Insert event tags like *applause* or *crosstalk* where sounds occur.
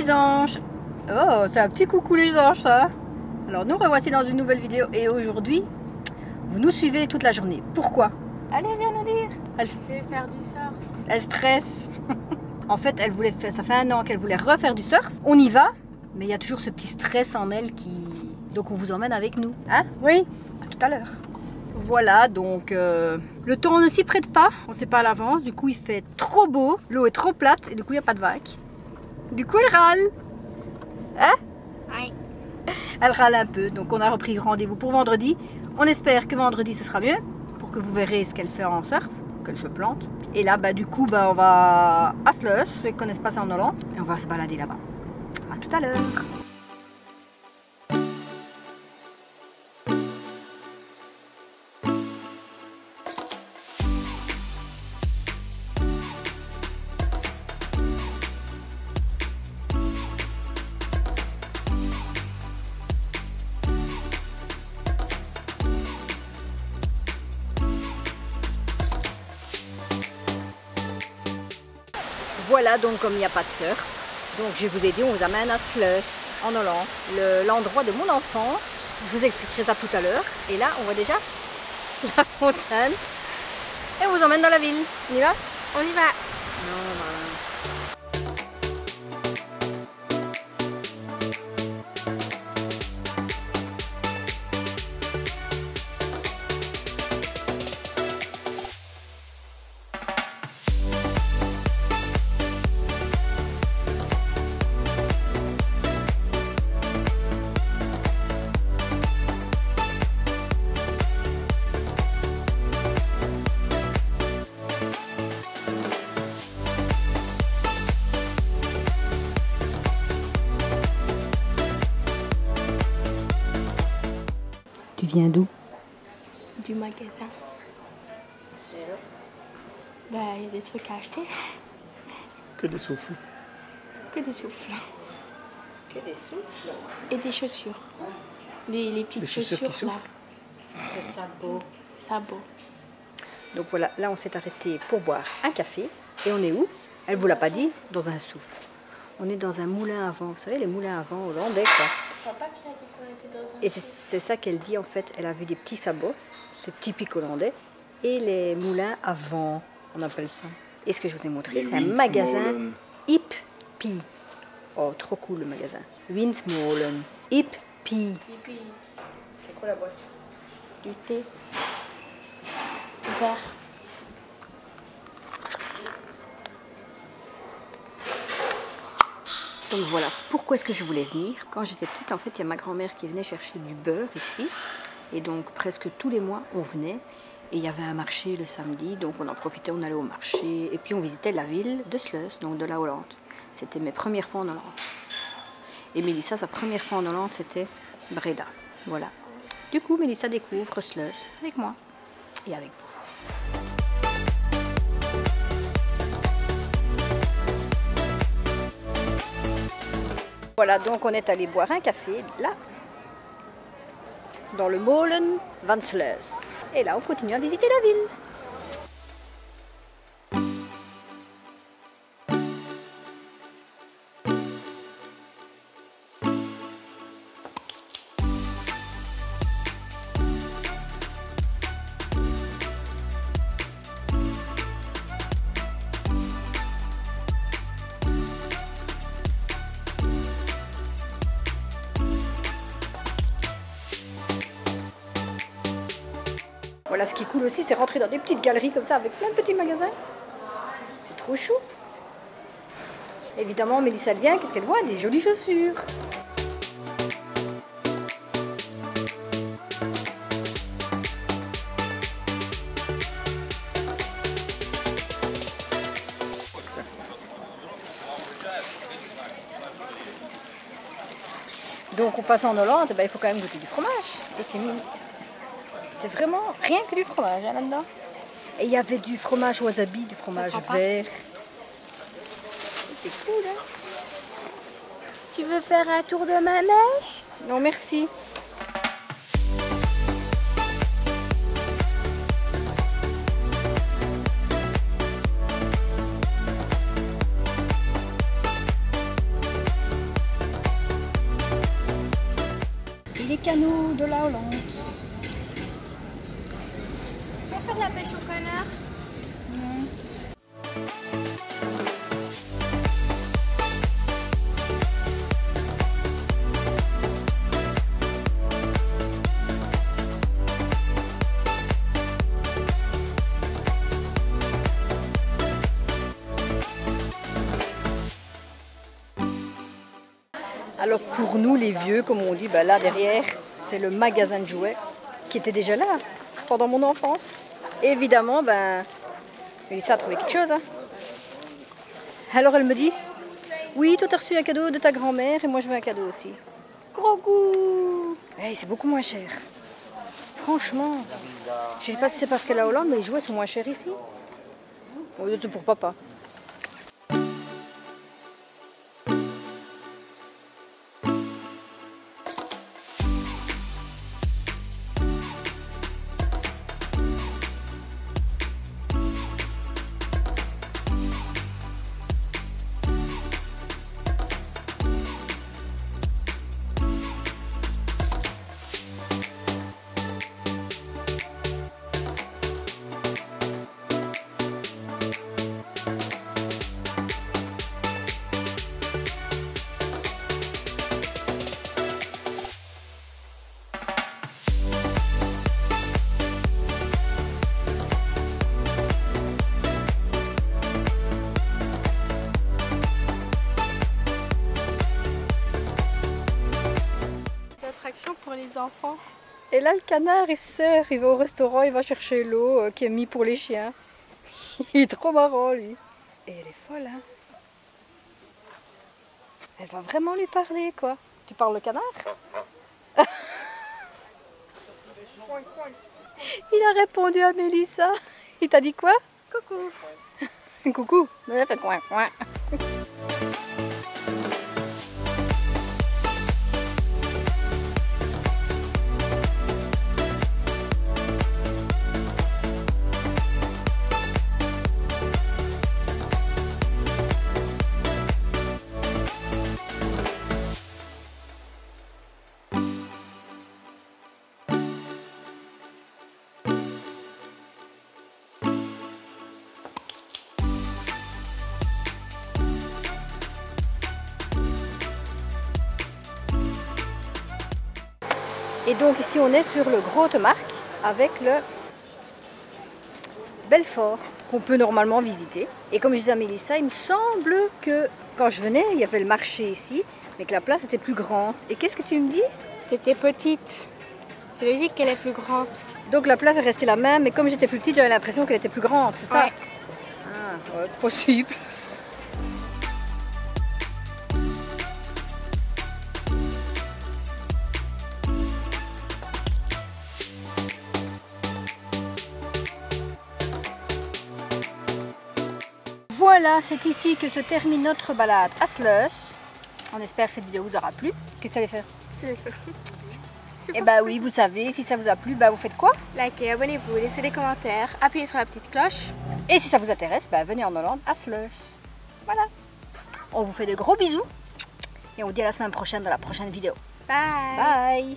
Les anges Oh, c'est un petit coucou les anges ça Alors nous revoici dans une nouvelle vidéo et aujourd'hui, vous nous suivez toute la journée. Pourquoi? Allez, viens nous dire Elle veut faire du surf. Elle stresse *laughs* En fait, elle voulait faire, ça fait un an qu'elle voulait refaire du surf. On y va, mais il y a toujours ce petit stress en elle qui... Donc on vous emmène avec nous. Hein? Oui À tout à l'heure. Voilà, donc euh, le temps ne s'y prête pas, on ne sait pas à l'avance, du coup il fait trop beau, l'eau est trop plate et du coup il n'y a pas de vague. Du coup elle râle. Hein Oui. Elle râle un peu, donc on a repris rendez-vous pour vendredi. On espère que vendredi ce sera mieux, pour que vous verrez ce qu'elle fait en surf, qu'elle se plante. Et là, bah, du coup, bah, on va à Sluis, ceux qui connaissent pas ça en Hollande, et on va se balader là-bas. À tout à l'heure. Voilà donc comme il n'y a pas de surf. Donc je vous ai dit, on vous amène à Sluis en Hollande, le- l'endroit de mon enfance. Je vous expliquerai ça tout à l'heure. Et là, on voit déjà *laughs* la fontaine. Et on vous emmène dans la ville. On y va? On y va. Non, voilà. Tu viens d'où? Du magasin. Bah, il y a des trucs à acheter. Que des souffles. Que des souffles. Que des souffles, Et des chaussures. Les, les petites Des chaussures qui là. soufflent des sabots. Sabots. Donc voilà, là on s'est arrêté pour boire un café. Et on est où? Elle vous l'a pas dit Dans un souffle. On est dans un moulin à vent. Vous savez, les moulins à vent hollandais, quoi. Et c'est- ça qu'elle dit en fait. Elle a vu des petits sabots, c'est typique hollandais, et les moulins à vent, on appelle ça. Et ce que je vous ai montré, c'est un magasin Hip Pie. Oh, trop cool le magasin. Windmolen. Hip Pie. Et puis, C'est quoi la boîte? Du thé. Vert. Donc voilà, pourquoi est-ce que je voulais venir? Quand j'étais petite, en fait, il y a ma grand-mère qui venait chercher du beurre ici. Et donc presque tous les mois, on venait. Et il y avait un marché le samedi, donc on en profitait, on allait au marché. Et puis on visitait la ville de Sluis, donc de la Hollande. C'était mes premières fois en Hollande. Et Mélissa, sa première fois en Hollande, c'était Breda. Voilà. Du coup, Mélissa découvre Sluis avec moi et avec vous. Voilà, donc on est allé boire un café là, dans le Molen van Sluis. Et là, on continue à visiter la ville. Voilà, ce qui cool aussi, c'est rentrer dans des petites galeries comme ça avec plein de petits magasins. C'est trop chou. Évidemment, Mélissa vient, qu'est-ce qu'elle voit? Des jolies chaussures. Donc on passe en Hollande, ben, il faut quand même goûter du fromage. Et c'est. C'est vraiment rien que du fromage hein, là-dedans. Et il y avait du fromage wasabi, du fromage vert. C'est cool, hein Tu veux faire un tour de manège Non, merci. Les canaux de la Hollande. Alors pour nous les vieux, comme on dit, ben là derrière, c'est le magasin de jouets qui était déjà là pendant mon enfance. Évidemment, ben, Mélissa a trouvé quelque chose. hein. Alors elle me dit, oui, toi t'as reçu un cadeau de ta grand-mère et moi je veux un cadeau aussi. Gros goût Eh, C'est beaucoup moins cher. Franchement, je sais pas si c'est parce qu'elle est à Hollande, mais les jouets sont moins chers ici. C'est pour papa. Pour les enfants. Et là, le canard, il sort, il va au restaurant, il va chercher l'eau euh, qui est mise pour les chiens. *laughs* Il est trop marrant, lui. Et elle est folle, hein. Elle va vraiment lui parler, quoi. Tu parles le canard? *laughs* Il a répondu à Mélissa. Il t'a dit quoi? Coucou. *laughs* Coucou. Mais elle a fait coin, coin. Et donc ici on est sur le Grote Mark avec le Belfort qu'on peut normalement visiter. Et comme je disais à Mélissa, il me semble que quand je venais, il y avait le marché ici, mais que la place était plus grande. Et qu'est-ce que tu me dis? T'étais petite. C'est logique qu'elle est plus grande. Donc la place est restée la même, mais comme j'étais plus petite, j'avais l'impression qu'elle était plus grande, c'est ça? Ouais. Ah, ouais, possible. Voilà, c'est ici que se termine notre balade à Sluis. On espère que cette vidéo vous aura plu. Qu'est-ce que tu allais faire Eh bah oui, vous savez, si ça vous a plu, bah vous faites quoi? Likez, abonnez-vous, laissez des commentaires, appuyez sur la petite cloche. Et si ça vous intéresse, bah venez en Hollande à Sluis. Voilà. On vous fait de gros bisous et on vous dit à la semaine prochaine dans la prochaine vidéo. Bye. Bye